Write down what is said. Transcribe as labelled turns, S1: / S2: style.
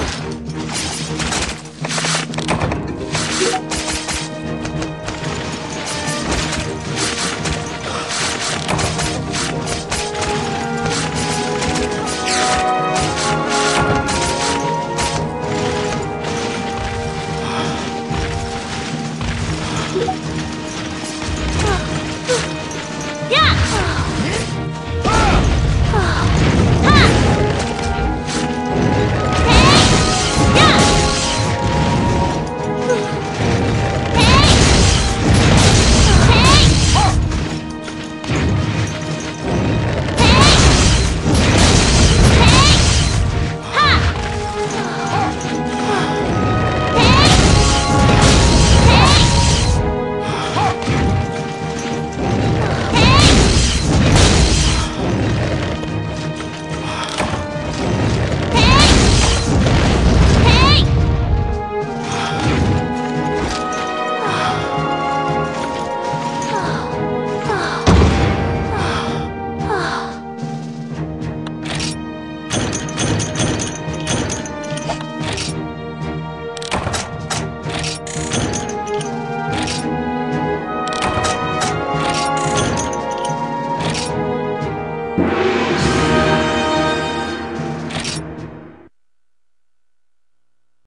S1: Let's go.